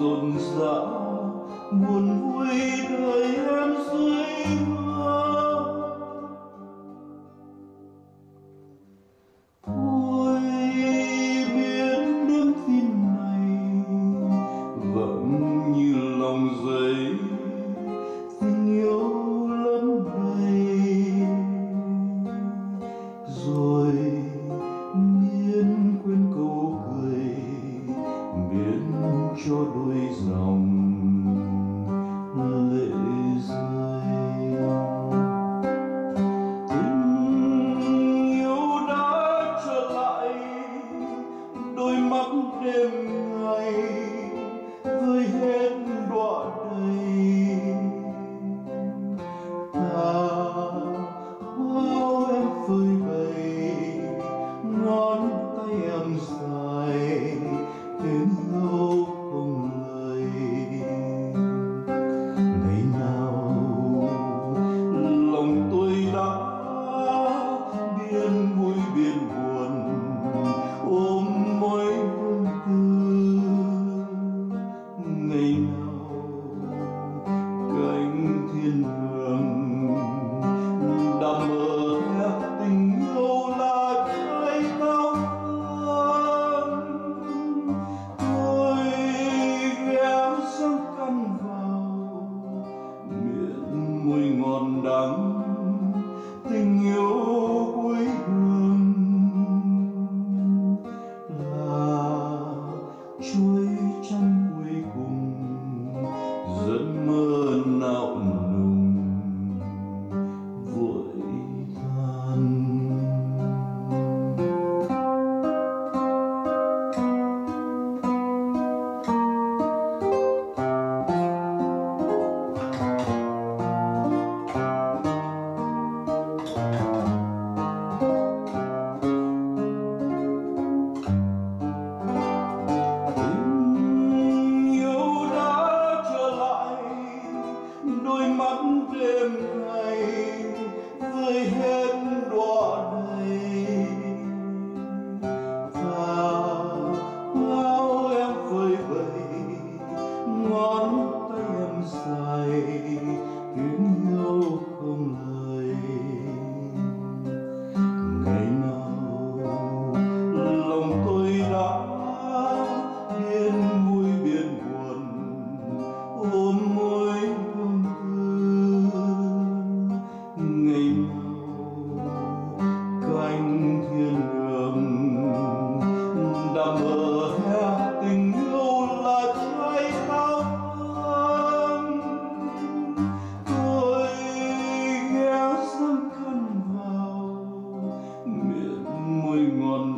rộn rã buồn vui đời em dưới mưa. Thôi biến đêm tin này, vẫn như lòng giấy, tình yêu lắm đầy. Rồi miên quên câu cười, miên cho đôi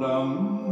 Dum.